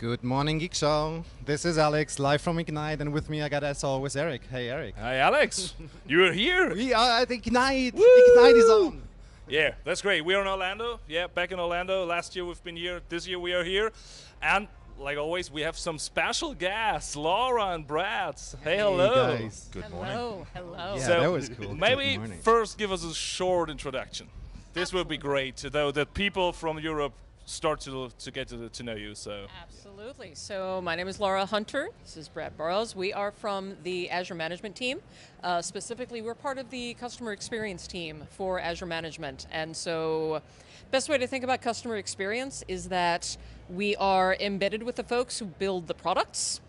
Good morning, GeekSchau. This is Alex, live from Ignite, and with me I got as always Eric. Hey, Eric. Hi, Alex. You're here. We are at Ignite. Woo! Ignite is on. Yeah, that's great. We're in Orlando. Yeah, back in Orlando. Last year we've been here. This year we are here, and like always, we have some special guests, Laura and Brad. Hey, hello. guys. Good hello, morning. hello. hello. Yeah, So that was cool. Maybe first give us a short introduction. This would be great, though, that people from Europe start to to get to, to know you. So Absolutely. So my name is Laura Hunter. This is Brad Borrows. We are from the Azure Management team. Uh, specifically, we're part of the customer experience team for Azure Management. And so, best way to think about customer experience is that we are embedded with the folks who build the products.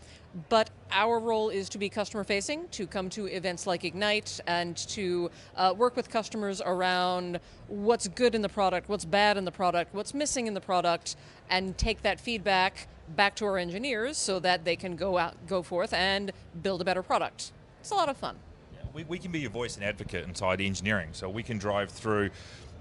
But our role is to be customer facing, to come to events like Ignite, and to uh, work with customers around what's good in the product, what's bad in the product, what's missing in the product, and take that feedback back to our engineers so that they can go out, go forth and build a better product. It's a lot of fun. We, we can be your voice and advocate inside engineering, so we can drive through.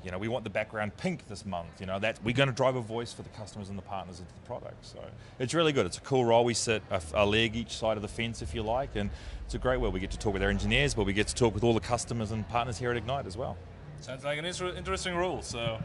You know, we want the background pink this month. You know, that we're going to drive a voice for the customers and the partners into the product. So it's really good. It's a cool role. We sit a, a leg each side of the fence, if you like, and it's a great way. We get to talk with our engineers, but we get to talk with all the customers and partners here at Ignite as well. sounds like an inter- interesting role. So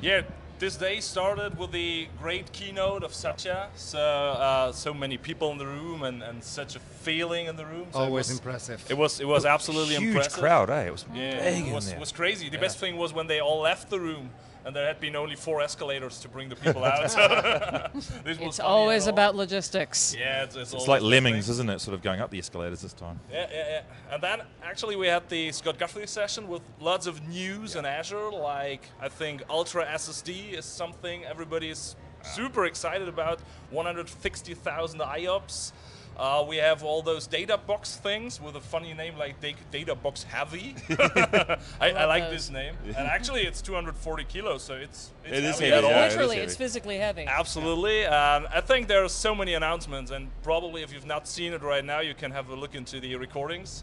yeah. This day started with the great keynote of Satya. So, uh, so many people in the room and, and such a feeling in the room. So it Always was- impressive. It was it was absolutely Huge impressive. crowd, eh? It was Yeah, big it in was, there. was crazy. The Yeah. best thing was when they all left the room and there had been only four escalators to bring the people out. this It's funny always about logistics. Yeah, it's, it's, It's like lemmings, thing. isn't it? Sort of going up the escalators this time. Yeah, yeah, yeah. And then actually we had the Scott Guthrie session with lots of news in Azure. Like I think Ultra SSD is something everybody is super excited about. 160,000 IOPS. Uh, we have all those data box things with a funny name like data box heavy. I, I Love like those. this name. And actually, it's 240 kilos, so it's, it's It is heavy heavy, at all. yeah, it is Literally, heavy. it's physically heavy. Absolutely. Um, I think there are so many announcements, and probably if you've not seen it right now, you can have a look into the recordings.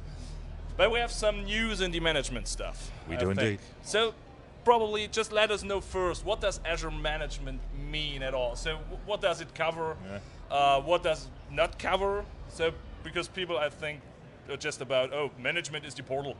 But we have some news in the management stuff. We I do think. indeed. So, probably just let us know first what does Azure Management mean at all? So, w- what does it cover? Uh, what does not cover? So, because people, I think, are just about oh, management is the portal,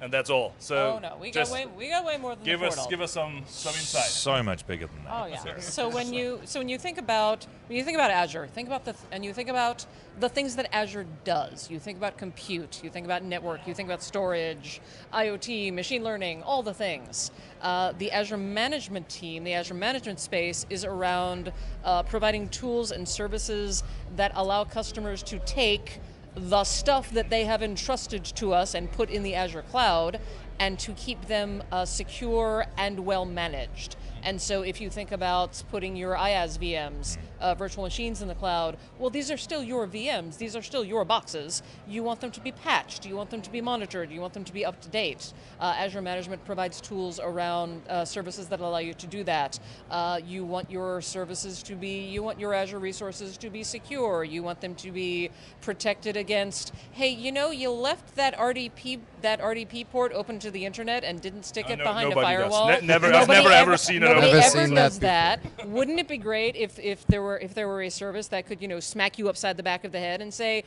and that's all. So, Mm-hmm. oh no, we got way we got way more than give the us portal. give us some some insight. So much bigger than that. Oh yeah. So when you so when you think about when you think about Azure, think about the th- and you think about the things that Azure does. You think about compute. You think about network. You think about storage, IoT, machine learning, all the things. Uh, the Azure management team, the Azure management space, is around uh, providing tools and services that allow customers to take the stuff that they have entrusted to us and put in the Azure cloud and to keep them uh, secure and well managed. And so if you think about putting your IaaS VMs, uh, virtual machines in the cloud, well, these are still your VMs. These are still your boxes. You want them to be patched. You want them to be monitored. You want them to be up to date. Uh, Azure Management provides tools around uh, services that allow you to do that. Uh, you want your services to be, you want your Azure resources to be secure. You want them to be protected against, hey, you know, you left that RDP that RDP port open to the internet and didn't stick it no- behind a does. firewall. Ne- never- I've never ever seen it Nobody Never ever seen that does that. Wouldn't it be great if, if there were if there were a service that could you know smack you upside the back of the head and say,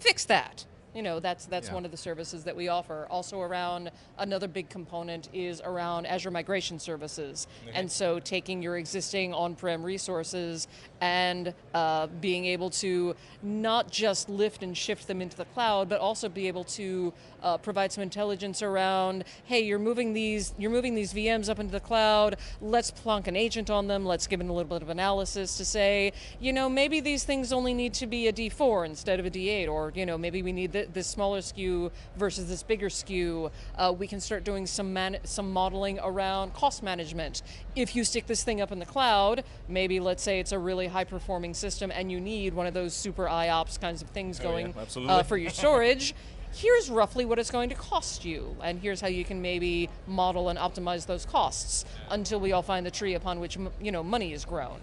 fix that. You know that's that's Yeah. one of the services that we offer. Also around another big component is around Azure migration services, and so taking your existing on-prem resources and uh, being able to not just lift and shift them into the cloud, but also be able to uh, provide some intelligence around, hey, you're moving these you're moving these VMs up into the cloud. Let's plunk an agent on them. Let's give it a little bit of analysis to say, you know, maybe these things only need to be a D4 instead of a D8, or you know, maybe we need th- this smaller SKU versus this bigger SKU. Uh, we can start doing some man- some modeling around cost management. If you stick this thing up in the cloud, maybe let's say it's a really high performing system, and you need one of those super IOPS kinds of things Oh, going absolutely. uh, for your storage. Here's roughly what it's going to cost you, and here's how you can maybe model and optimize those costs until we all find the tree upon which you know money is grown.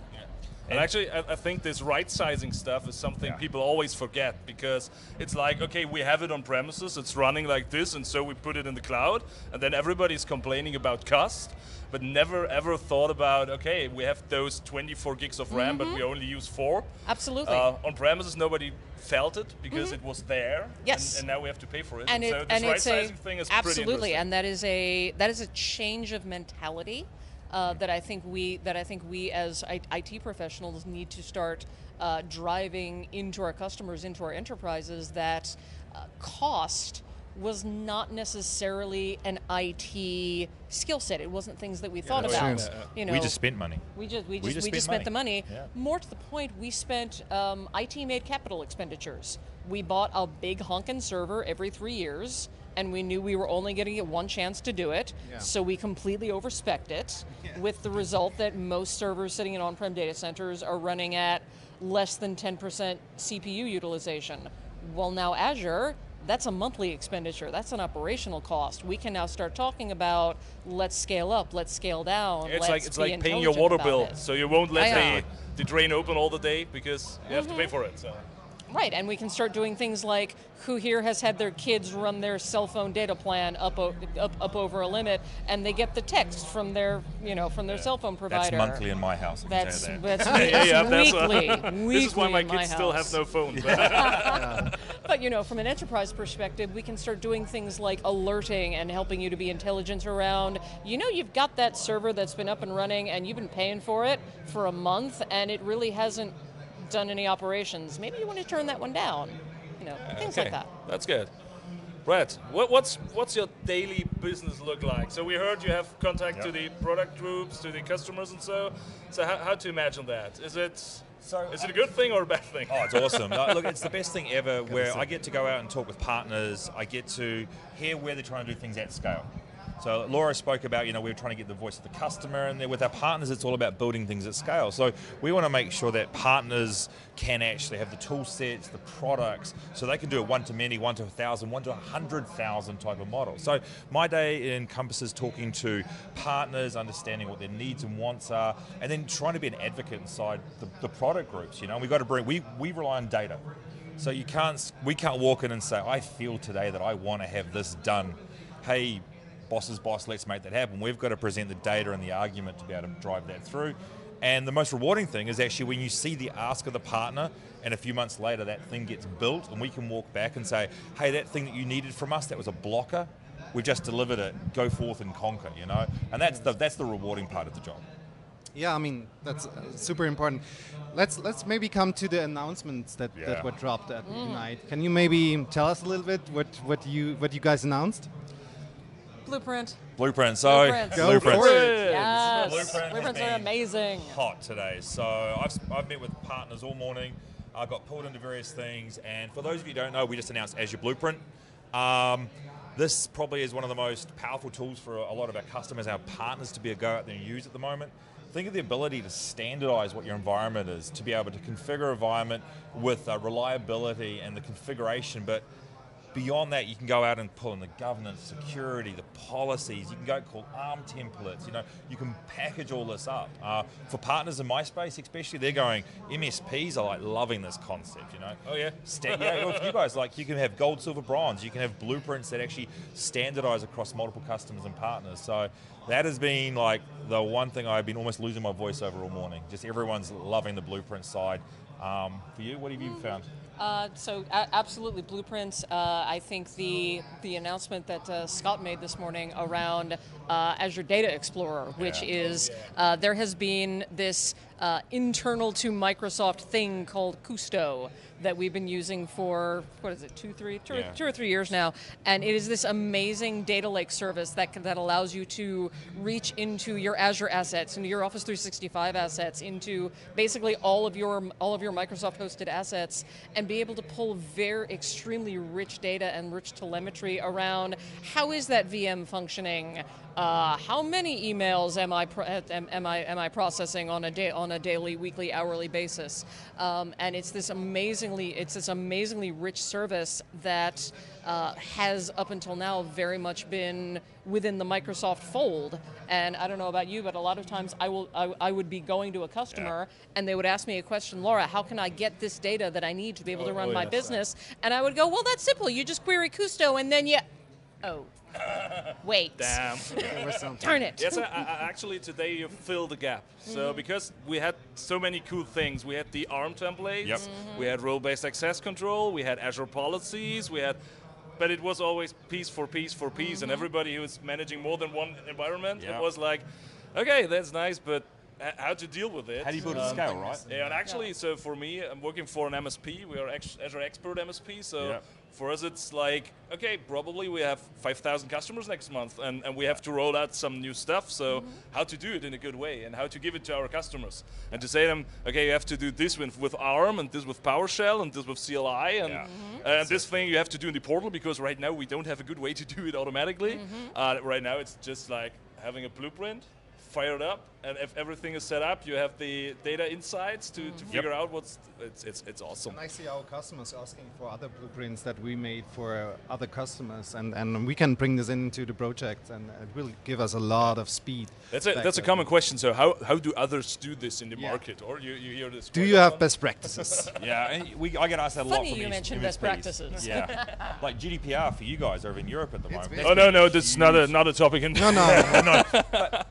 And actually, I, I think this right sizing stuff is something Yeah. people always forget because it's like, okay, we have it on premises, it's running like this, and so we put it in the cloud, and then everybody's complaining about cost, but never ever thought about, okay, we have those 24 gigs of RAM, but we only use four. Absolutely. Uh, on premises, nobody felt it because it was there. Mm-hmm. Yes. And, and now we have to pay for it. and, so it, this right it's a sizing thing is absolutely, interesting. and that is a that is a change of mentality uh, that I think we that I think we as IT professionals need to start uh, driving into our customers, into our enterprises. That uh, cost was not necessarily an IT skill set. It wasn't things that we thought that's about. true. You know, we just spent money. we just we We just just we just spent spent the money. Yeah. More to the point, we spent um, IT made capital expenditures. We bought a big honkin' server every three years, and we knew we were only going to get one chance to do it. Yeah. So we completely overspec it, with the result that most servers sitting in on-prem data centers are running at less than 10% CPU utilization. Well, now Azure. That's a monthly expenditure. That's an operational cost. We can now start talking about let's scale up, let's scale down. it's let's like it's be like paying your water bill, it. so you won't let the, the drain open all the day because you have to pay mm-hmm. for it. So. Right, and we can start doing things like who here has had their kids run their cell phone data plan up o- up, up over a limit, and they get the text from their you know from their cell phone provider. That's monthly in my house. That's that. that's, Yeah, yeah, that's uh, weekly. this is why my in my kids still have no phone. But you know, from an enterprise perspective, we can start doing things like alerting and helping you to be intelligent around. You know, you've got that server that's been up and running, and you've been paying for it for a month, and it really hasn't done any operations. Maybe you want to turn that one down. You know, things like that. That's good. Brett, what, what's what's your daily business look like? So we heard you have contact to the product groups, to the customers, and so. So how, how to imagine that? Is it So, is it a good thing or a bad thing? Oh, it's awesome. No, look, it's the best thing ever where I get to go out and talk with partners. I get to hear where they're trying to do things at scale. So Laura spoke about, you know, we are trying to get the voice of the customer, and with our partners, it's all about building things at scale. So we want to make sure that partners can actually have the tool sets, the products, so they can do a one to many, one to a thousand, one to a hundred thousand type of model. So my day encompasses talking to partners, understanding what their needs and wants are, and then trying to be an advocate inside the, the product groups. You know, we've got to bring we we rely on data. So you can't, we can't walk in and say, I feel today that I want to have this done. Hey, boss's boss, let's make that happen. We've got to present the data and the argument to be able to drive that through. And the most rewarding thing is actually when you see the ask of the partner, and a few months later that thing gets built, and we can walk back and say, hey, that thing that you needed from us, that was a blocker. We've just delivered it. Go forth and conquer, you know? And that's the, that's the rewarding part of the job. Yeah, I mean that's uh, super important. Let's let's maybe come to the announcements that, Yeah. that were dropped at Mm. Ignite. Can you maybe tell us a little bit what, what you what you guys announced? Blueprint. Blueprint. So, Blueprints. Go blueprints. for it. Yes. Blueprint has Blueprints are been amazing. hot today. So I've, I've met with partners all morning. I got pulled into various things, and for those of you who don't know, we just announced Azure Blueprint. Um, this probably is one of the most powerful tools for a lot of our customers, our partners, to be able to go out there and use at the moment. Think of the ability to standardize what your environment is, to be able to configure an environment with uh, reliability and the configuration, but beyond that, you can go out and pull in the governance, security, the policies. You can go call ARM templates. You know, you can package all this up. Uh, for partners in my space, especially, they're going. MSPs are like loving this concept. You know. Oh, yeah? Sta- yeah. Well, for you guys, like you can have gold, silver, bronze. You can have blueprints that actually standardize across multiple customers and partners. So that has been like the one thing I've been almost losing my voice over all morning. Just everyone's loving the blueprint side. Um, for you, what have you found? Uh, so a- absolutely blueprints. Uh, I think the the announcement that uh, Scott made this morning around uh, Azure Data Explorer, which Yeah. is uh, there has been this uh, internal to Microsoft thing called Kusto that we've been using for what is it two three two, or- Yeah. two or three years now, and it is this amazing data lake service that can, that allows you to reach into your Azure assets, into your Office 365 assets, into basically all of your all of your Microsoft hosted assets, and be able to pull very extremely rich data and rich telemetry around how is that VM functioning. Uh, how many emails am I, pro- am, am I am I processing on a day on a daily, weekly, hourly basis? Um, and it's this amazingly it's this amazingly rich service that uh, has up until now very much been within the Microsoft fold. And I don't know about you, but a lot of times I will I, I would be going to a customer and they would ask me a question, Laura, how can I get this data that I need to be able to Oh, run oh, my yes. business? And I would go, well, that's simple. You just query Kusto and then you, oh, wait, Damn. There something. turn it. Yes, I, I, actually today you fill the gap. So mm-hmm. because we had so many cool things, we had the ARM templates, Yep. Mm-hmm. we had role-based access control, we had Azure policies, we had, but it was always piece for piece for piece, and mm-hmm. everybody who was managing more than one environment, Yeah. it was like, okay, that's nice, but h- how to deal with it? How do you build a Um, scale, right? Yeah, and actually, so for me, I'm working for an MSP. We are ex- Azure Expert MSP. So Yeah. For us, it's like, okay, probably we have 5,000 customers next month, and, and we have to roll out some new stuff. So how to do it in a good way, and how to give it to our customers, and to say to them, okay, you have to do this with, with ARM, and this with PowerShell, and this with CLI, and Yeah. and this thing you have to do in the portal because right now we don't have a good way to do it automatically. Uh, right now, it's just like having a blueprint. Fire it up, and if everything is set up, you have the data insights to, to figure out what's. It's it's it's awesome. And I see our customers asking for other blueprints that we made for uh, other customers, and, and we can bring this into the project, and it will give us a lot of speed. That's a that's a then. common question. So how, how do others do this in the Yeah. market? Or you, you hear this? Do quite you have often? best practices? Yeah, we, I get asked that a lot Funny from you these mentioned best MSPs. practices. Yeah, like GDPR for you guys over in Europe at the It's moment. Oh no no, that's not a not a topic in. no, no.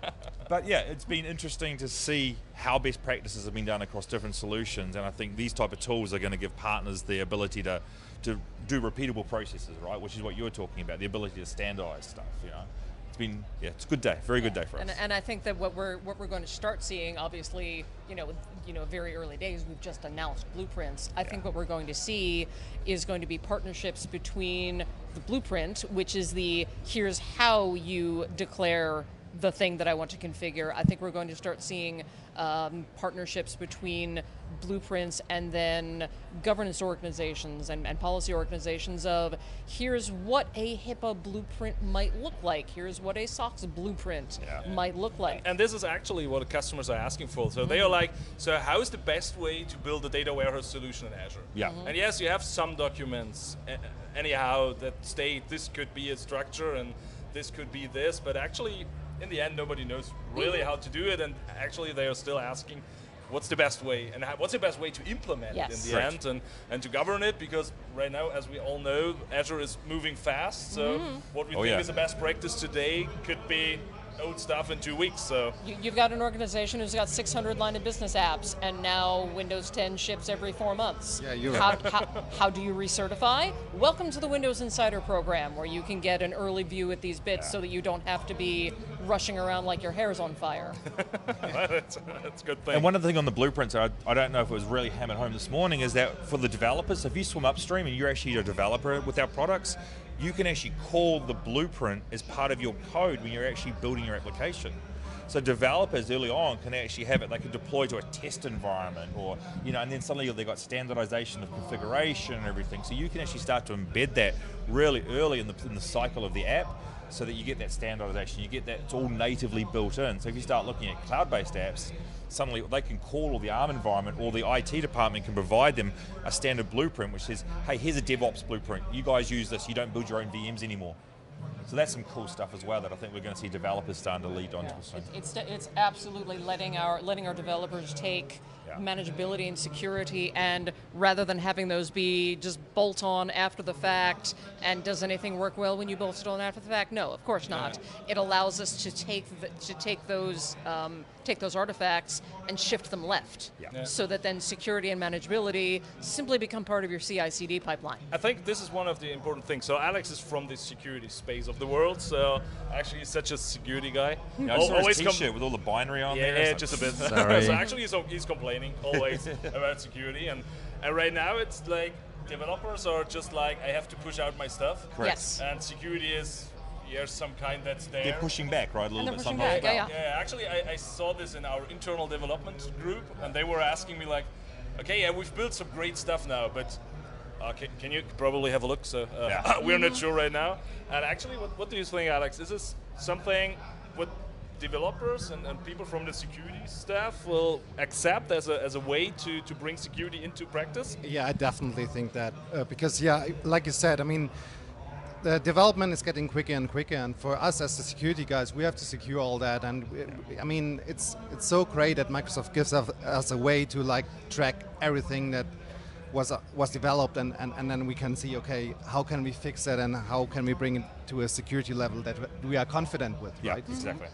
But yeah, it's been interesting to see how best practices have been done across different solutions, and I think these type of tools are going to give partners the ability to to do repeatable processes, right? Which is what you were talking about, the ability to standardize stuff. You know, it's been yeah, it's a good day, very good day for us. And, and I think that what we're what we're going to start seeing, obviously, you know, with, you know, very early days, we've just announced blueprints. I think what we're going to see is going to be partnerships between the blueprint, which is the here's how you declare the thing that I want to configure. I think we're going to start seeing um, partnerships between blueprints and then governance organizations and, and policy organizations of here's what a HIPAA blueprint might look like. Here's what a SOX blueprint Yeah. might look like. And this is actually what the customers are asking for. So they are like, so how is the best way to build a data warehouse solution in Azure? Yeah. And yes, you have some documents, anyhow, that state this could be a structure and this could be this, but actually, in the end, nobody knows really how to do it, and actually, they are still asking. What's the best way, and how, what's the best way to implement Yes. it in the Correct. end, and, and to govern it? Because right now, as we all know, Azure is moving fast. So mm-hmm. what we Oh, think yeah. is the best practice today could be old stuff in two weeks. So You, you've got an organization who's got 600 line of business apps, and now Windows 10 ships every four months. Yeah, you're how, right. how, how do you recertify? Welcome to the Windows Insider program, where you can get an early view at these bits so that you don't have to be rushing around like your hair's on fire. that's, that's a good thing. And one other thing on the blueprints, I, I don't know if it was really hammered home this morning, is that for the developers, if you swim upstream and you're actually a developer with our products, you can actually call the blueprint as part of your code when you're actually building your application. So developers early on can actually have it, they can deploy to a test environment or, you know, and then suddenly they've got standardization of configuration and everything. So you can actually start to embed that really early in the, in the cycle of the app so that you get that standardization, you get that, it's all natively built in. So if you start looking at cloud-based apps, suddenly they can call or the ARM environment or the IT department can provide them a standard blueprint which says, hey, here's a DevOps blueprint. You guys use this, you don't build your own VMs anymore. So that's some cool stuff as well that I think we're going to see developers starting to lead onto. soon. It's, it's absolutely letting our letting our developers take Yeah. manageability and security, and rather than having those be just bolt on after the fact, and does anything work well when you bolt it on after the fact? No, of course not. It allows us to take the, to take those um, take those artifacts and shift them left, Yeah. Yeah. so that then security and manageability simply become part of your CI/CD pipeline. I think this is one of the important things. So Alex is from the security space of the world. So actually, he's such a security guy. Yeah, I Al- saw his t-shirt with all the binary on yeah, there. yeah, It's just a bit. Sorry. so actually, he's, he's complaining always about security, and and right now it's like developers are just like I have to push out my stuff, Correct. Yes. and security is here's some kind that's there. They're pushing back, right? A little they're bit pushing sometimes. back, yeah, Yeah, actually, I, I saw this in our internal development group, and they were asking me like, "Okay, yeah, we've built some great stuff now, but uh, can, can you probably have a look?" So uh, Yeah. we're not sure right now. And actually, what, what do you think, Alex? Is this something what developers and, and people from the security staff will accept as a, as a way to, to bring security into practice? Yeah, I definitely think that uh, because yeah, like you said, I mean, the development is getting quicker and quicker, and for us as the security guys, we have to secure all that. And I mean, it's it's so great that Microsoft gives us, us a way to like track everything that was uh, was developed, and, and, and then we can see okay, how can we fix it, and how can we bring it to a security level that we are confident with, Yeah, right? exactly.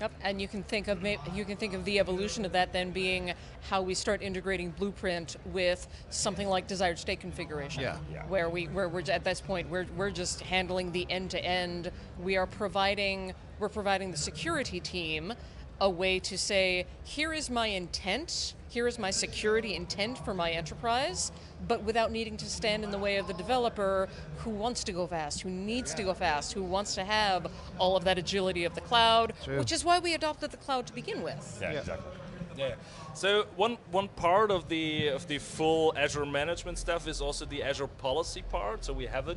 Yep, and you can think of you can think of the evolution of that then being how we start integrating Blueprint with something like desired state configuration. Yeah. Yeah. Where we where we're at this point we're we're just handling the end to end. We are providing we're providing the security team a way to say here is my intent, here is my security intent for my enterprise, but without needing to stand in the way of the developer who wants to go fast, who needs to go fast, who wants to have all of that agility of the cloud, True. which is why we adopted the cloud to begin with. Yeah, Yeah. exactly. Yeah. So one one part of the of the full Azure management stuff is also the Azure policy part. So we have it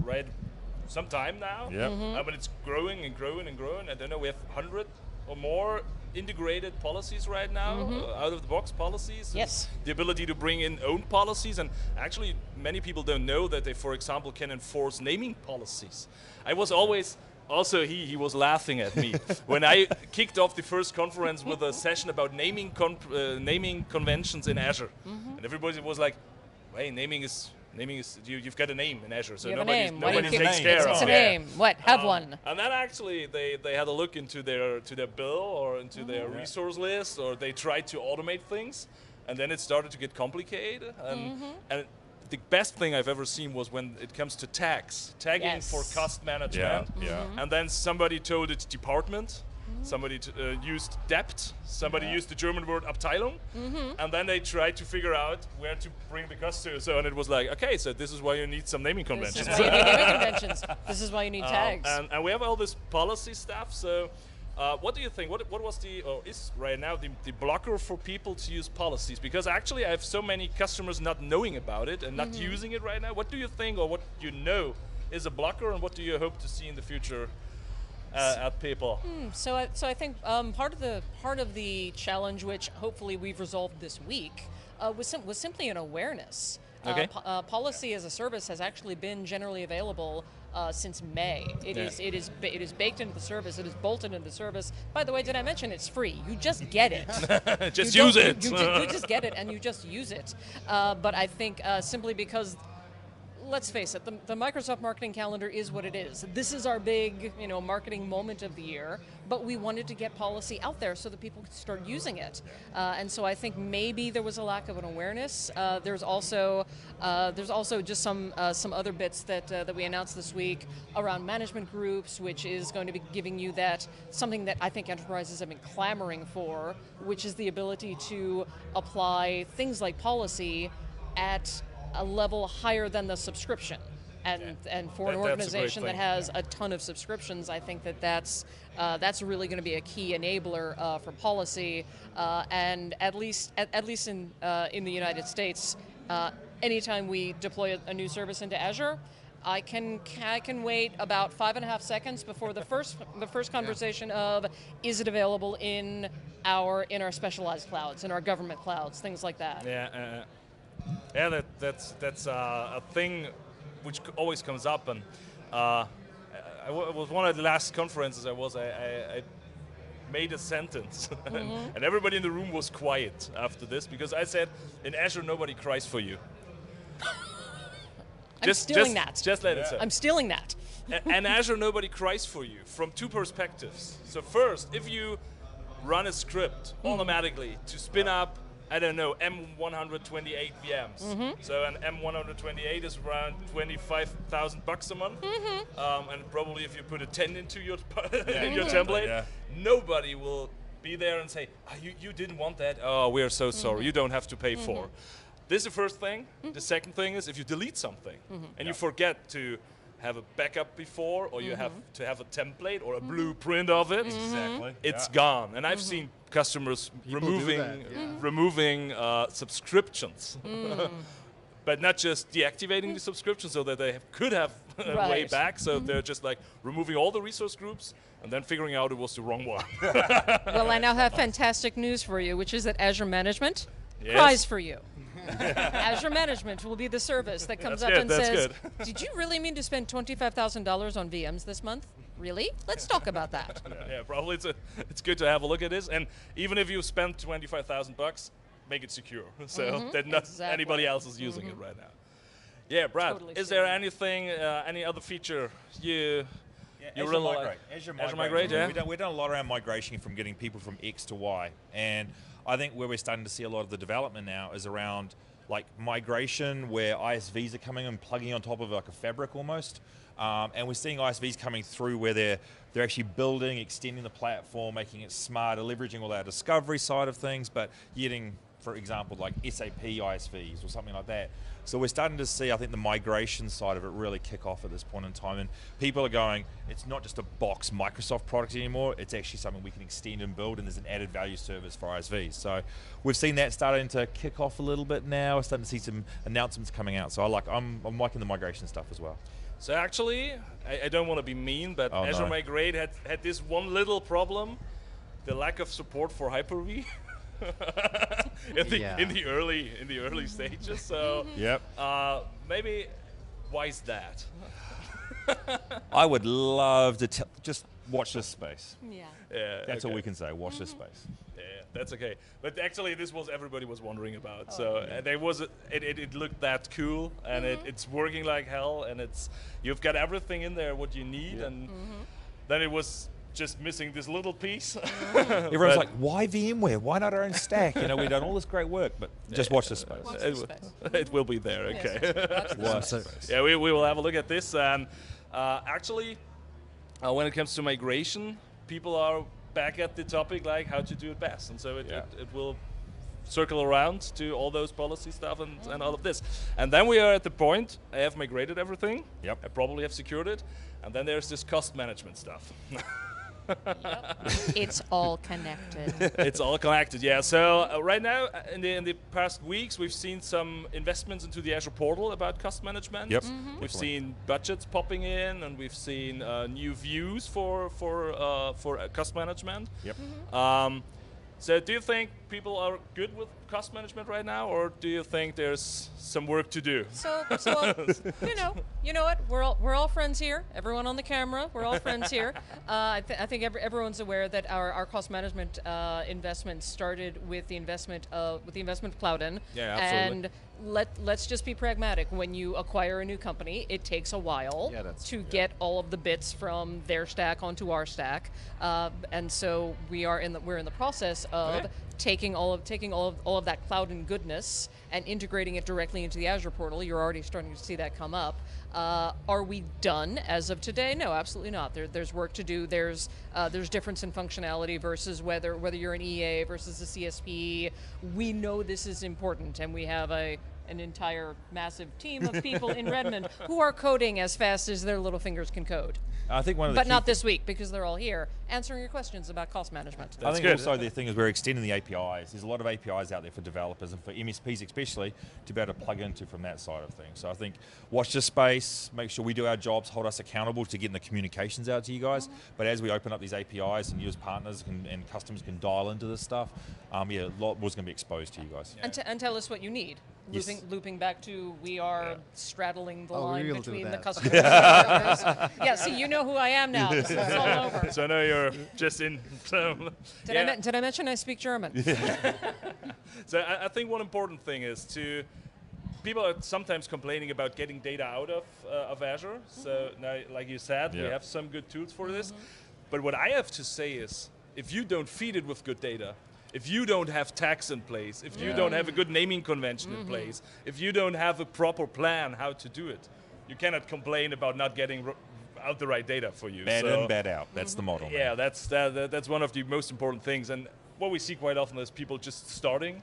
right some time now. Yep. Uh, but it's growing and growing and growing. I don't know. We have hundred or more integrated policies right now, uh, out of the box policies. Yes. The ability to bring in own policies, and actually, many people don't know that they, for example, can enforce naming policies. I was always. Also, he, he was laughing at me when I kicked off the first conference with a session about naming con- uh, naming conventions in Azure, and everybody was like, "Wait, naming is naming is you, you've got a name in Azure, so You have a nobody name. Why do you nobody takes name? care It's of It's a it." name. What? Have Um, one. And then actually they, they had a look into their to their bill or into their mm-hmm. resource list or they tried to automate things and then it started to get complicated and, mm-hmm. and the best thing I've ever seen was when it comes to tags, tagging for cost management. Yeah, yeah. Mm-hmm. And then somebody told its department, somebody t- uh, used debt, somebody used the German word Abteilung, and then they tried to figure out where to bring the customer. So and it was like, okay, so this is why you need some naming This conventions. is why you need naming conventions. This is why you need Um, tags. and, and we have all this policy stuff. So, uh, what do you think? What, what was the, or is right now the, the blocker for people to use policies? Because actually, I have so many customers not knowing about it and not Mm-hmm. using it right now. What do you think, or what you know, is a blocker, and what do you hope to see in the future uh, at people? So, I, so I think um, part of the part of the challenge, which hopefully we've resolved this week, uh, was sim- was simply an awareness. Okay. Uh, po- uh, policy as a service has actually been generally available uh, since May. It Yeah. is it is ba- it is baked into the service. It is bolted into the service. By the way, did I mention it's free? You just get it. Just You use it. You, you ju- you just get it and you just use it. Uh, but I think uh, simply because, let's face it, the, the Microsoft Marketing Calendar is what it is. This is our big, you know, marketing moment of the year. But we wanted to get policy out there so that people could start using it. Uh, and so I think maybe there was a lack of an awareness. Uh, there's also uh, there's also just some uh, some other bits that uh, that we announced this week around management groups, which is going to be giving you that something that I think enterprises have been clamoring for, which is the ability to apply things like policy at a level higher than the subscription. And, and for an That- that's a great organization that has a ton of subscriptions, I think that that's uh, that's really going to be a key enabler uh, for policy. Uh, and at least at, at least in uh, in the United States, uh, anytime we deploy a, a new service into Azure. I can I can wait about five and a half seconds before the first the first conversation of is it available in our in our specialized clouds in our government clouds things like that. Yeah, uh, yeah, that, that's that's uh, a thing which always comes up, and uh, I, was one of the last conferences I was. I, I, I made a sentence, and, and everybody in the room was quiet after this because I said, "In Azure, nobody cries for you." I'm stealing just, that. Just let it sit. I'm stealing that. And Azure nobody cries for you from two perspectives. So first, if you run a script automatically to spin up, I don't know, M128 VMs. Mm-hmm. So an M128 is around 25,000 bucks a month. Mm-hmm. Um, and probably if you put a 10 into your in your mm-hmm. template, Yeah. nobody will be there and say, "Ah, you, you didn't want that. Oh, we are so sorry. You don't have to pay for. This is the first thing. The second thing is if you delete something and you forget to have a backup before, or you have to have a template or a blueprint of it, Exactly. it's yeah. gone. And I've seen customers People removing that, yeah. removing uh, subscriptions but not just deactivating the subscription so that they have, could have a way Mm. Right. Mm-hmm. back. So they're just like removing all the resource groups and then figuring out it was the wrong one. Well, I now have fantastic news for you, which is that Azure Management Yes. cries for you. Azure Management will be the service that comes That's up good, and says, "Did you really mean to spend twenty-five thousand dollars on VMs this month? Really? Let's talk about that." yeah, probably it's a, it's good to have a look at this. And even if you spend twenty five thousand bucks, make it secure so that not Exactly. anybody else is using it right now. Yeah, Brad. Totally is there anything, uh, any other feature you Yeah, you Azure really Migrate. like? Azure Azure Migrate. Migrate, yeah. We've done, we've done a lot around migration from getting people from X to Y. And I think where we're starting to see a lot of the development now is around like migration where ISVs are coming and plugging on top of like a fabric almost. Um, and we're seeing ISVs coming through where they're they're actually building, extending the platform, making it smarter, leveraging all our discovery side of things, but getting, for example, like SAP ISVs or something like that. So we're starting to see, I think, the migration side of it really kick off at this point in time, and people are going. It's not just a box Microsoft product anymore. It's actually something we can extend and build, and there's an added value service for ISVs. So we've seen that starting to kick off a little bit now. We're starting to see some announcements coming out. So I like, I'm, I'm liking the migration stuff as well. So actually, I, I don't want to be mean, but Oh, Azure no. Migrate had, had this one little problem: the lack of support for Hyper-V. in the Yeah. in the early in the early stages. So Yep. uh, maybe why is that? I would love to tell, just watch this space. Yeah. Yeah, That's all we can say. Watch this space. Yeah, that's okay. But actually, this was everybody was wondering about. Oh, so uh, there was a, it, it, it looked that cool, and Mm-hmm. it's working like hell, and it's you've got everything in there what you need, and Mm-hmm. then it was just missing this little piece. Everyone's But- like, why VMware? Why not our own stack? You know, we've done all this great work, but just watch this space. Watch it, w- space. it will be there. Okay. watch this Watch space. space. yeah, we, we will have a look at this. And uh, actually, uh, when it comes to migration, people are back at the topic like how to do it best, and so it, Yeah. it, it will circle around to all those policy stuff and, and all of this. And then we are at the point I have migrated everything. Yep. I probably have secured it, and then there's this cost management stuff. It's all connected. it's all connected, yeah. So uh, right now, uh, in the in the past weeks, we've seen some investments into the Azure portal about cost management. Yep. We've seen budgets popping in, and we've seen uh, new views for for uh, for uh, cost management. Yep. Um, so, do you think people are good with cost management right now, or do you think there's some work to do? So, so you know, you know what? We're all we're all friends here. Everyone on the camera, we're all friends here. Uh, I, th- I think every, everyone's aware that our, our cost management uh, investment started with the investment of with the investment of Cloudyn. Yeah, absolutely. And let let's just be pragmatic. When you acquire a new company, it takes a while Yeah, to yeah. get all of the bits from their stack onto our stack, uh, and so we are in the we're in the process of Okay. Taking all of taking all of all of that Cloudyn goodness and integrating it directly into the Azure portal. You're already starting to see that come up. Uh, are we done as of today? No, absolutely not. There, there's work to do. There's uh, there's difference in functionality versus whether whether you're an EA versus a CSP. We know this is important, and we have a an entire massive team of people in Redmond who are coding as fast as their little fingers can code. I think one of the But not this week because they're all here answering your questions about cost management. I think good. also the thing is we're extending the APIs. There's a lot of APIs out there for developers and for MSPs especially to be able to plug into from that side of things. So I think watch this space, make sure we do our jobs, hold us accountable to getting the communications out to you guys. But as we open up these APIs and you as partners can, and customers can dial into this stuff, um, yeah, a lot was going to be exposed to you guys. And, t- and tell us what you need. Yes. Looping, looping back to we are straddling the Oh, line between the that. customer and the developers. yeah, see, you know who I am now. This is all over. So I know you're just in. So, Did, yeah. I, men- did I mention I speak German? So I, I think one important thing is to people are sometimes complaining about getting data out of uh, of Azure. So now, like you said, we have some good tools for this. But what I have to say is, if you don't feed it with good data, if you don't have tags in place, if you don't have a good naming convention in mm-hmm. place, if you don't have a proper plan how to do it, you cannot complain about not getting r- out the right data for you. Bad So- in, bad out. That's the mm-hmm. model. man. yeah, that's that, that- that's one of the most important things. And what we see quite often is people just starting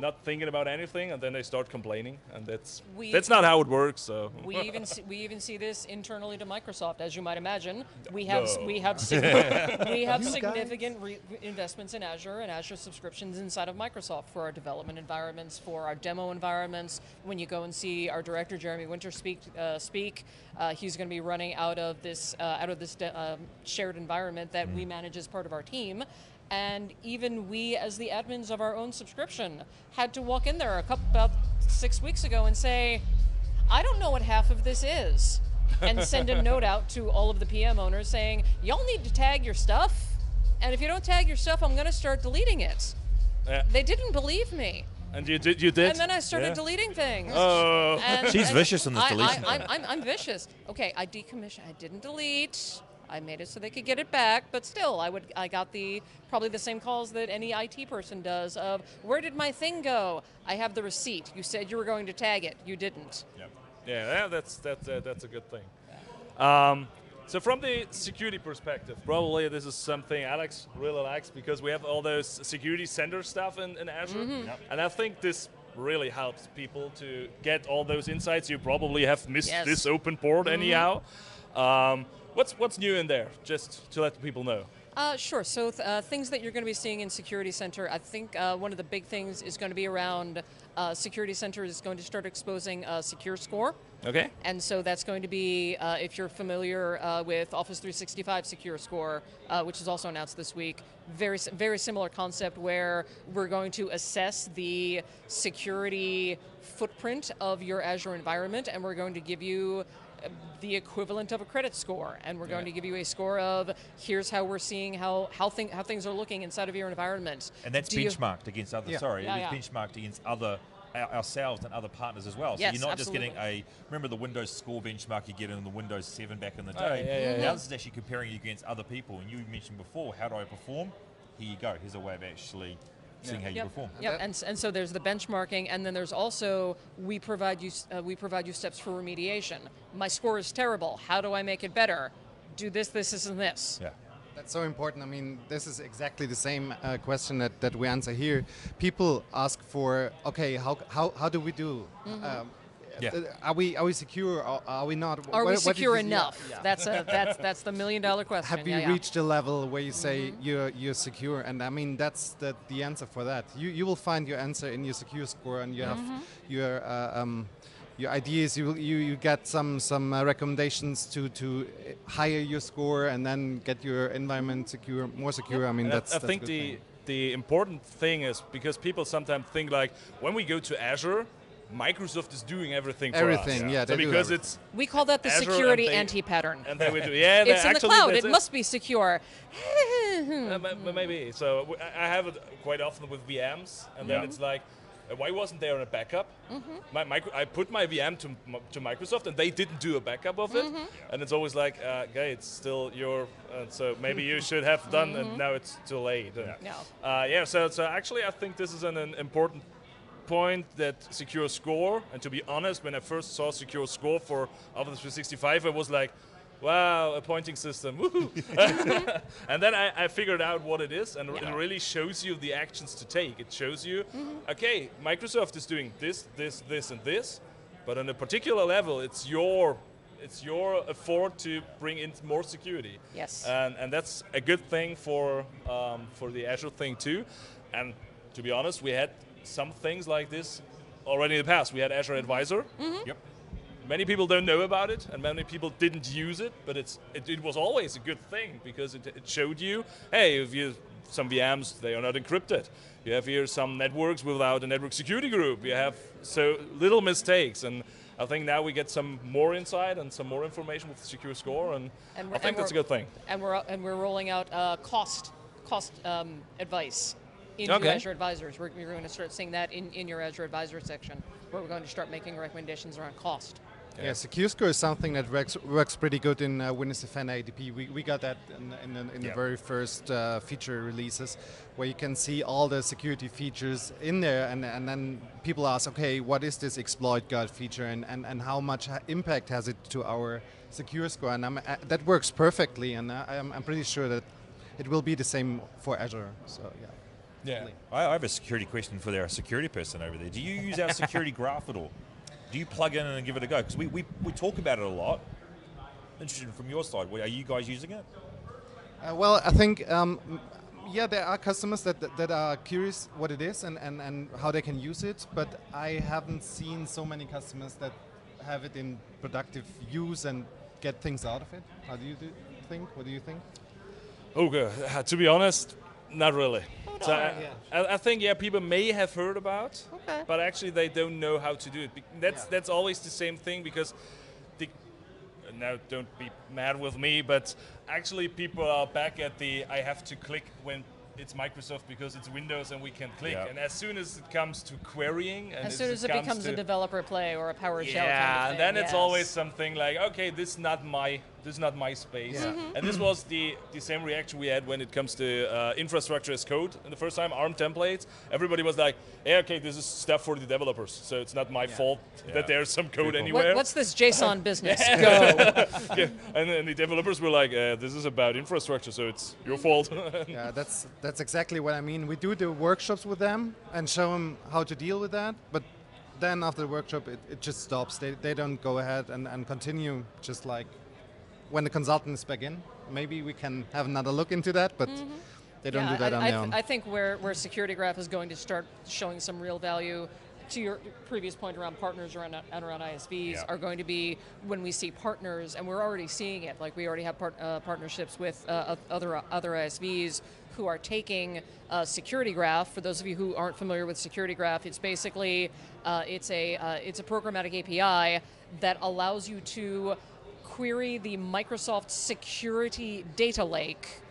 not thinking about anything, and then they start complaining, and that's We- that's not how it works. So We even see, we even see this internally to Microsoft, as you might imagine. We have No. we have sig- we have You significant re- investments in Azure and Azure subscriptions inside of Microsoft for our development environments, for our demo environments. When you go and see our director Jeremy Winter speak, uh, speak, uh, he's going to be running out of this uh, out of this de- um, shared environment that we manage as part of our team. And even we, as the admins of our own subscription, had to walk in there a couple about six weeks ago and say, I don't know what half of this is. And send a note out to all of the PM owners saying, y'all need to tag your stuff. And if you don't tag your stuff, I'm going to start deleting it. Yeah. They didn't believe me. and you did you did. And then I started Yeah. deleting things. Oh. And- She's and vicious in this deletion I, thing. I'm, I'm, I'm vicious. Okay, I decommissioned. I didn't delete. I made it so they could get it back, but still, I would. I got the probably the same calls that any IT person does. Of where did my thing go? I have the receipt. You said you were going to tag it. You didn't. Yeah, yeah, that's that's uh, that's a good thing. Um, so from the security perspective, probably this is something Alex really likes because we have all those security center stuff in, in Azure, Mm-hmm. Yep. and I think this really helps people to get all those insights. You probably have missed Yes. this open port Mm-hmm. anyhow. Um, what's what's new in there? Just to let the people know. Uh, sure. So th- uh, things that you're going to be seeing in Security Center, I think uh, one of the big things is going to be around uh, Security Center is going to start exposing uh, Secure Score. Okay. And so that's going to be, uh, if you're familiar uh, with Office 365 Secure Score, uh, which is also announced this week, very very similar concept where we're going to assess the security footprint of your Azure environment, and we're going to give you the equivalent of a credit score, and we're going to give you a score of here's how we're seeing how how, thing, how things are looking inside of your environment. And that's Do you- benchmarked against other. Yeah. Sorry, Yeah, it yeah. is benchmarked against other ourselves and other partners as well. So Yes, you're not just getting a remember the Windows score benchmark you get in the Windows 7 back in the day. Oh, day. yeah, yeah, now yeah. this is actually comparing you against other people. And you mentioned before, how do I perform? Here you go. Here's a way of actually seeing how you Yep. perform. Yep. that- And, and so there's the benchmarking, and then there's also we provide you uh, we provide you steps for remediation. My score is terrible. How do I make it better? Do this, this, this, and this. Yeah. That's so important. I mean, this is exactly the same uh, question that, that we answer here. People ask for, okay, how, how, how do we do? Um, Yeah. uh, Are we are we secure? Or are we not? Are we What- what did secure you- enough? yeah. That's a that's that's the million dollar question. Have you yeah. reached a level where you say you're you're secure? And I mean that's the, the answer for that. You you will find your answer in your secure score, and you have your uh, um, your ideas. You will, you you get some some uh, recommendations to to uh, higher your score, and then get your environment secure, more secure. I mean And that's I, that's think good the thing. the important thing is because people sometimes think like when we go to Azure, Microsoft is doing everything for Everything, us. yeah, So because everything. it's We call that the Azure security anti-pattern. and they would do yeah. they it's in the cloud. that's It must be secure. Uh, ma- ma- maybe. So I have it quite often with VMs, and then Yeah. it's like, uh, why wasn't there a backup? Mm-hmm. My, micro- I put my VM to, to Microsoft, and they didn't do a backup of it. Mm-hmm. And it's always like, uh, okay, it's still your. Uh, so maybe you should have done, and now it's too late. And, Mm-hmm. Yeah. Uh, yeah. So so actually, I think this is an, an important point that Secure Score, and to be honest, when I first saw Secure Score for Office 365, I was like, wow, a pointing system, woohoo! and then I, I figured out what it is, and Yeah. it really shows you the actions to take. It shows you, okay, Microsoft is doing this, this, this, and this, but on a particular level, it's your it's your effort to bring in more security. Yes. And, and that's a good thing for um, for the Azure thing too. And to be honest, we had some things like this already in the past. We had Azure Advisor. Yep. Many people don't know about it, and many people didn't use it. But it's it, it was always a good thing because it, it showed you, hey, if you some VMs they are not encrypted. You have here some networks without a network security group. You have so little mistakes, and I think now we get some more insight and some more information with the Secure Score, and, And I think and that's a good thing. and we're and we're rolling out uh, cost cost um, advice into Okay. Azure Advisors. We're, we're going to start seeing that in, in your Azure Advisor section, where we're going to start making recommendations around cost. Yeah, Secure Score is something that works works pretty good in uh, Windows Defender ATP. We, we got that in, in, the- in the very first uh, feature releases, where you can see all the security features in there, and, and then people ask, okay, what is this exploit guard feature, and, and, and how much impact has it to our Secure Score? And I'm, uh, that works perfectly, and uh, I'm, I'm pretty sure that it will be the same for Azure. So yeah. Yeah. I I have a security question for our security person over there. Do you use our security graph at all? Do you plug in and give it a go? Because we, we, we talk about it a lot. Interested from your side, are you guys using it? Uh, well, I think, um, yeah, there are customers that, that, that are curious what it is and, and, and how they can use it, but I haven't seen so many customers that have it in productive use and get things out of it. How do you do, think? What do you think? Okay, uh, to be honest, not really. So I, Yeah. I, I think yeah, people may have heard about, Okay. but actually they don't know how to do it. That's Yeah. that's always the same thing because the now don't be mad with me, but actually people are back at the I have to click when it's Microsoft because it's Windows and we can click. Yeah. And as soon as it comes to querying, and As soon as it comes becomes a developer play or a PowerShell yeah, kind of and thing, then it's always something like, okay, this is not my this is not my space. Yeah. Mhm. And this was the the same reaction we had when it comes to uh, infrastructure as code. And the first time ARM templates, everybody was like, yeah, okay, this is stuff for the developers, so it's not my fault Yeah. that there's some code cool. anywhere. What, what's this JSON business? Go. Yeah, and then the developers were like, uh, this is about infrastructure, so it's your fault. Yeah, that's that's exactly what I mean. We do the workshops with them and show them how to deal with that, but then after the workshop, it, it just stops. They, they don't go ahead and, and continue just like when the consultant is back in. Maybe we can have another look into that, but they don't Yeah, do that I, on I, their th- own. I think where, where Security Graph is going to start showing some real value to your previous point around partners around, and around ISVs Yeah. are going to be when we see partners, and we're already seeing it. Like we already have part, uh, partnerships with uh, other other ISVs who are taking uh, Security Graph. For those of you who aren't familiar with Security Graph, it's basically uh, it's a uh, it's a programmatic API that allows you to query the Microsoft Security Data Lake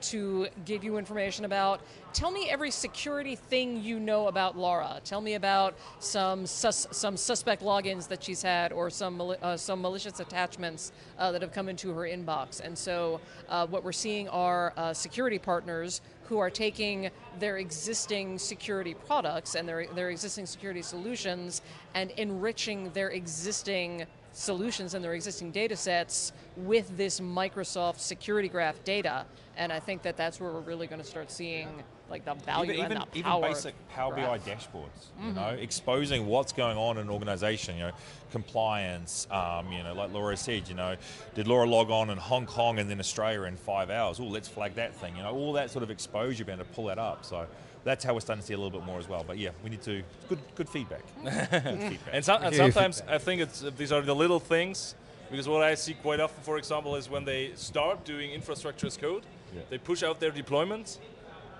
to give you information about. Tell me every security thing you know about Laura. Tell me about some sus- some suspect logins that she's had, or some uh, some malicious attachments uh, that have come into her inbox. And so, uh, what we're seeing are uh, security partners who are taking their existing security products and their their existing security solutions and enriching their existing solutions and their existing data sets with this Microsoft Security Graph data. And I think that that's where we're really going to start seeing like the value even, even, and the even power. basic of Power BI Graph. dashboards, you know, exposing what's going on in an organization, you know, compliance, um, you know, like Laura said, you know, did Laura log on in Hong Kong and then Australia in five hours? Oh, let's flag that thing, you know, all that sort of exposure being able to pull that up. So that's how we're starting to see a little bit more as well. But yeah, we need to, good good feedback. good feedback. And, some, and Yeah, if sometimes I think it's these are the little things because what I see quite often, for example, is when they start doing infrastructure as code, Yeah. they push out their deployments,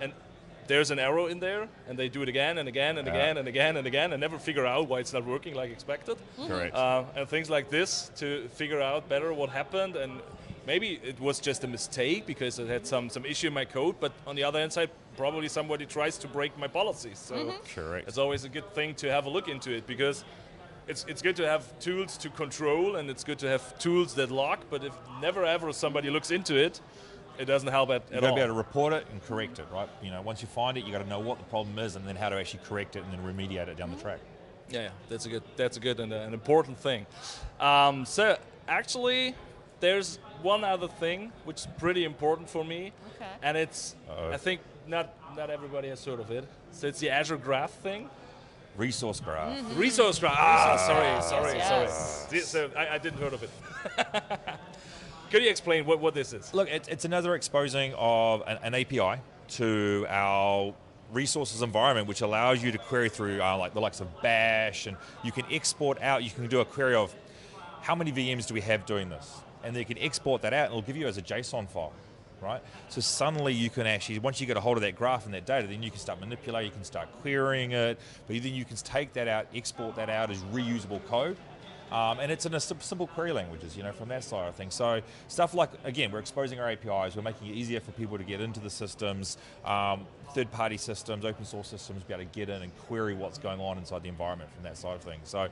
and there's an error in there, and they do it again and again and Yeah. again and again and again, and never figure out why it's not working like expected. Correct. Uh, and things like this to figure out better what happened and maybe it was just a mistake because it had some some issue in my code but on the other hand side probably somebody tries to break my policies so Correct. it's always a good thing to have a look into it because it's, it's good to have tools to control and it's good to have tools that lock but if never ever somebody looks into it it doesn't help at, You've got to be able to report it and correct it, right? You know, once you find it, you got to know what the problem is and then how to actually correct it and then remediate it down the track. Yeah, yeah, that's a good, that's a good and uh, an important thing. Um, so actually, there's one other thing which is pretty important for me, Okay. and it's Uh-oh. I think not not everybody has heard of it. So it's the Azure Graph thing. Resource graph. Resource Graph. Ah, sorry, sorry, yes. sorry. Thi- So I, I didn't heard of it. Could you explain what, what this is? Look, it's, it's another exposing of an, an API to our resources environment, which allows you to query through uh, like the likes of Bash, and you can export out. You can do a query of how many VMs do we have doing this, and then you can export that out, and it'll give you as a JSON file, right? So suddenly you can actually, once you get a hold of that graph and that data, then you can start manipulating, you can start querying it, but then you can take that out, export that out as reusable code. Um, and it's in a simple query languages, you know, from that side of things. So stuff like, again, we're exposing our APIs, we're making it easier for people to get into the systems, um, third-party systems, open source systems, be able to get in and query what's going on inside the environment from that side of things. So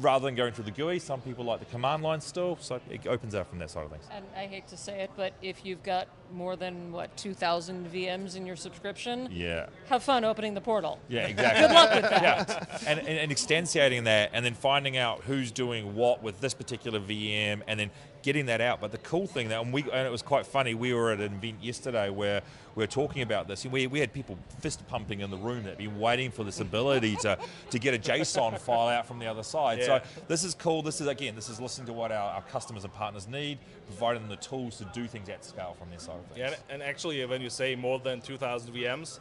rather than going through the GUI, some people like the command line still, so it opens up from that side of things. And I hate to say it, but if you've got more than what 2,000 VMs in your subscription. Yeah. Have fun opening the portal. Yeah, exactly. Good luck with that. Yeah, and, and, and extensiating that, and then finding out who's doing what with this particular VM, and then getting that out. But the cool thing that, and we, and it was quite funny. We were at an event yesterday where we were talking about this, and we, we had people fist pumping in the room that had been waiting for this ability to to get a JSON file out from the other side. Yeah. So this is cool. This is again, this is listening to what our, our customers and partners need, providing them the tools to do things at scale from their side of things. Yeah, and actually, when you say more than 2,000 VMs,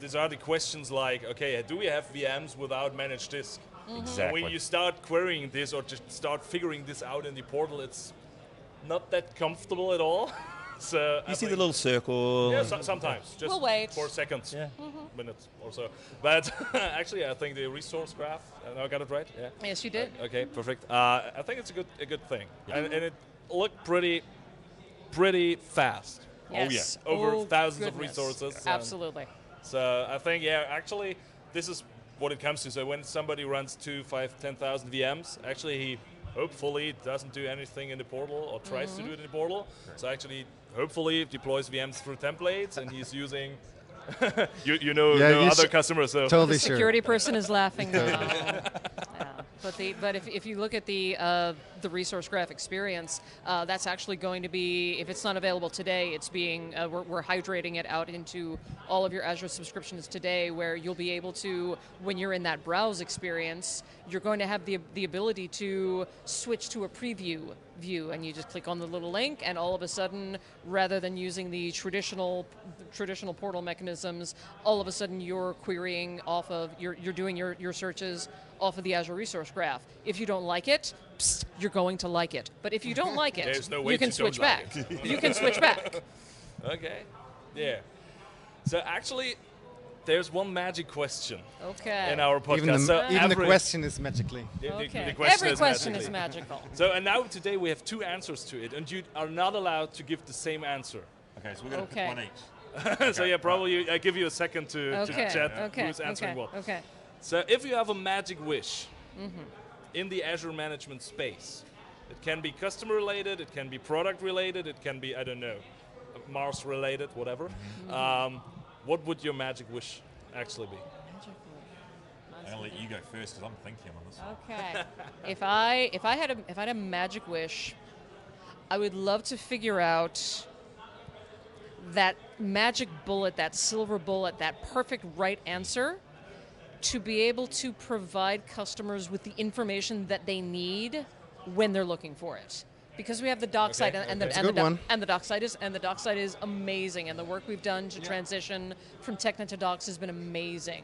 these are the questions like, okay, do we have VMs without managed disk? Exactly. When you start querying this or just start figuring this out in the portal, it's not that comfortable at all. so I you see the little circle. Yeah, so, sometimes just We'll wait. four seconds, Yeah. Mm-hmm. minutes or so. But actually, I think the resource graph. And I got it right. Yeah. Yes, you did. Uh, okay, perfect. Uh, I think it's a good a good thing, and, and it looked pretty pretty fast. Yes. Over Oh, thousands of resources and- Absolutely. So I think yeah, actually, this is what it comes to. So when somebody runs two, five, ten thousand VMs, actually he hopefully doesn't do anything in the portal or tries to do it in the portal. So actually, hopefully deploys VMs through templates, and he's using. you, you know, Yeah, know you other sh- customers. So Totally The sure. security person is laughing now. Yeah. But the but if, if you look at the uh, the resource graph experience, uh, that's actually going to be if it's not available today, it's being uh, we're, we're hydrating it out into all of your Azure subscriptions today, where you'll be able to when you're in that browse experience, you're going to have the the ability to switch to a preview view, and you just click on the little link, and all of a sudden, rather than using the traditional traditional portal mechanisms, all of a sudden you're querying off of you're you're doing your your searches off of the Azure Resource Graph. If you don't like it, psst, you're going to like it. But if you don't like it, no you can you don't switch like back. you can switch back. okay, yeah. So actually, there's one magic question Okay. in our podcast. Even, the, so even the question is magically. the- the- okay. the question Every is question magically. is magical. So and now today we have two answers to it, and you are not allowed to give the same answer. Okay, so we're going to Okay. pick one each. so yeah, probably I give you a second to, Okay. to chat okay. who's answering okay. what. Okay. So if you have a magic wish Mm-hmm. In the Azure management space, it can be customer related, it can be product related, it can be I don't know, Mars related, whatever. Mm-hmm. Um, what would your magic wish actually be? I'm going to let you go first because I'm thinking on this. Okay. if I if I had a if I had a magic wish, I would love to figure out that magic bullet, that silver bullet, that perfect right answer to be able to provide customers with the information that they need when they're looking for it. Because we have the doc site and, and okay. the and the, doc- and the doc site is and the doc site is amazing and the work we've done to transition from TechNet to Docs has been amazing.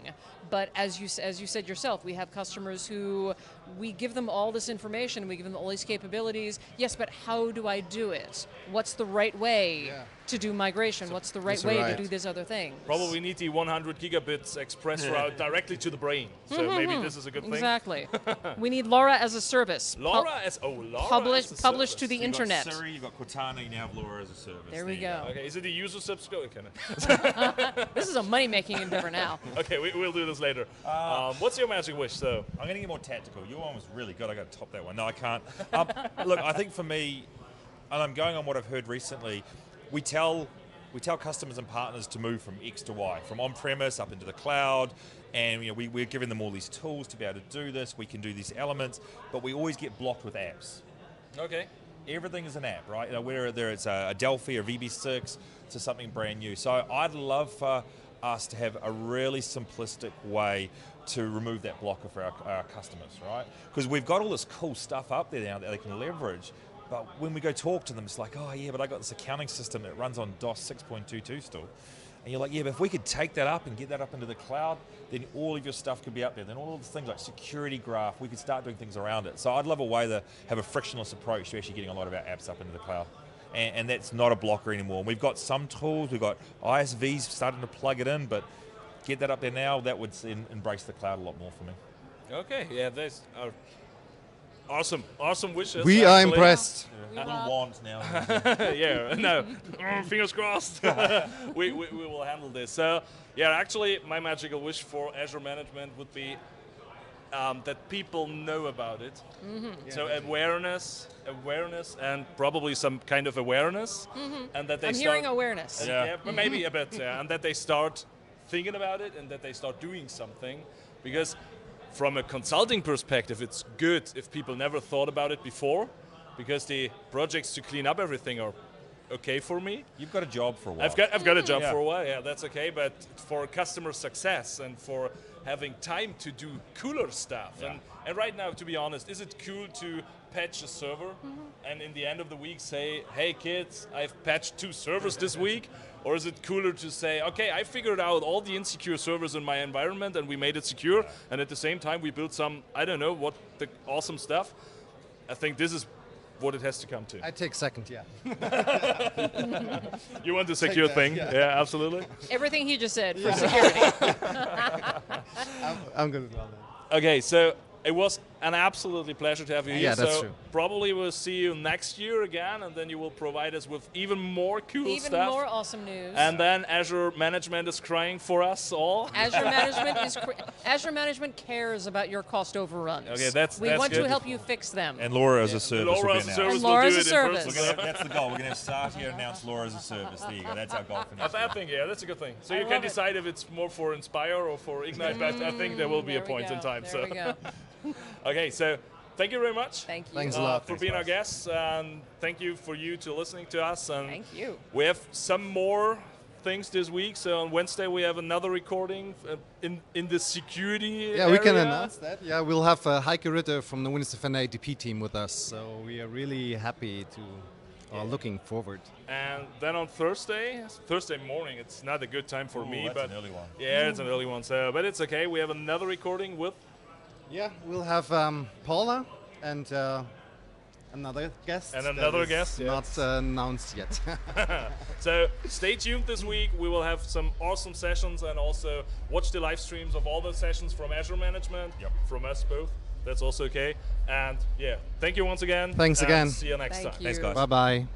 But as you as you said yourself, we have customers who we give them all this information, we give them all these capabilities. Yes, but how do I do it? What's the right way Yeah. to do migration? What's the right way right. to do this other thing? Probably need the 100 gigabits express route directly to the brain. So mm-hmm, maybe mm-hmm. this is a good thing. Exactly. we need Laura as a service. Pu- Laura as oh Laura publish- as a publish to the You've internet. got Siri, you've got Cortana, you now have Laura as a service. There we you go. Okay, is it a user subscription? This is a money making endeavor now. okay, we, we'll do this later. Uh, um, what's your magic wish, though? I'm going to get more tactical. Your one was really good. I got to top that one. No, I can't. Um, look, I think for me, and I'm going on what I've heard recently, we tell we tell customers and partners to move from X to Y, from on-premise up into the cloud, and you know we, we're giving them all these tools to be able to do this. We can do these elements, but we always get blocked with apps. Okay. everything is an app, right? You know, whether it's a, a Delphi or VB6 to something brand new. So I'd love for us to have a really simplistic way to remove that blocker for our, our customers, right? Because we've got all this cool stuff up there now that they can leverage. But when we go talk to them, it's like, oh yeah, but I got this accounting system that runs on DOS 6.22 still. And you're like, yeah, but if we could take that up and get that up into the cloud, then all of your stuff could be up there. Then all of the things like security graph, we could start doing things around it. So I'd love a way to have a frictionless approach to actually getting a lot of our apps up into the cloud. And, and that's not a blocker anymore. We've got some tools, we've got ISVs starting to plug it in, but get that up there now, that would en- embrace the cloud a lot more for me. Okay. Yeah, that's uh, awesome. Awesome wishes. We are actually. impressed. A little want now. yeah, no. Mm, Fingers crossed. we, we, we will handle this. So, yeah, actually, my magical wish for Azure management would be um, that people know about it. Mm-hmm. So awareness, awareness, and probably some kind of awareness, and that they I'm start. hearing awareness. Yeah. Yeah, but maybe a bit, yeah, and that they start thinking about it and that they start doing something, because from a consulting perspective, it's good if people never thought about it before, because the projects to clean up everything are okay for me. You've got a job for a while. I've got I've got a job Yeah. for a while, yeah, that's okay. But for customer success and for having time to do cooler stuff, and and right now, to be honest, is it cool to patch a server mm-hmm. and in the end of the week say, hey kids, I've patched two servers this week? Or is it cooler to say, okay, I figured out all the insecure servers in my environment and we made it secure, and at the same time we built some, I don't know, what the awesome stuff. I think this is what it has to come to. I take second, yeah. You want the secure that, thing? yeah. yeah absolutely. Everything he just said for security. I'm good as well. that. Okay, so it was an absolutely pleasure to have you here. Yeah, that's so true. probably we'll see you next year again, and then you will provide us with even more cool Even stuff. more awesome news. and then Azure Management is crying for us all. Azure Management is cr- Azure Management cares about your cost overruns. Okay, that's- we that's want good. to help you fix them. And Laura as a service will Laura be as a announced. service And Laura as a service. person. We're gonna have, that's the goal. We're going to have Satya announce Laura as a service. There you go. That's our goal for I, next I year. think yeah, that's a good thing. So I you can love it. decide if it's more for Inspire or for Ignite, but I think there will be mm, There a point go, in time. There so we go. okay, so thank you very much. Thank you. Thanks a uh, lot. for Thanks, being our guys. guests, and thank you for you to listening to us. And Thank you. We have some more things this week. So on Wednesday we have another recording uh, in in the security. Yeah, we can announce that. Yeah, we'll have uh, Heike Ritter from the Windows Defender ATP team with us. So we are really happy to, uh, looking forward. And then on Thursday, Thursday morning, it's not a good time for Ooh, me, that's but an early one. yeah, it's an early one. So, but it's okay. We have another recording with Yeah, we'll have um, Paula and uh, another guest. And another is guest, yeah. Not uh, announced yet. So stay tuned this week. We will have some awesome sessions and also watch the live streams of all the sessions from Azure Management, Yep. from us both. That's also okay. And yeah, thank you once again. Thanks and again. See you next Thank time. you. Thanks, guys. bye bye.